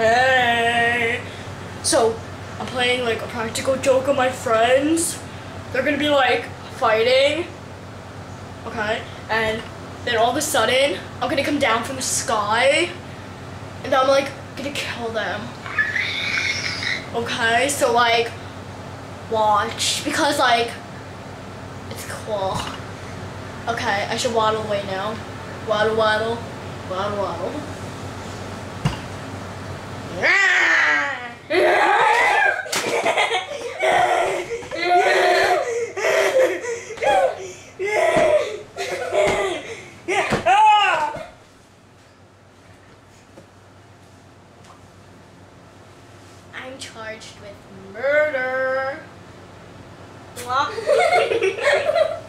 Okay. So, I'm playing like a practical joke on my friends. They're gonna be like fighting. Okay. And then all of a sudden, I'm gonna come down from the sky. And I'm like gonna kill them. Okay, so like, watch. Because like, it's cool. Okay, I should waddle away now. Waddle, waddle, waddle, waddle. I'm charged with murder.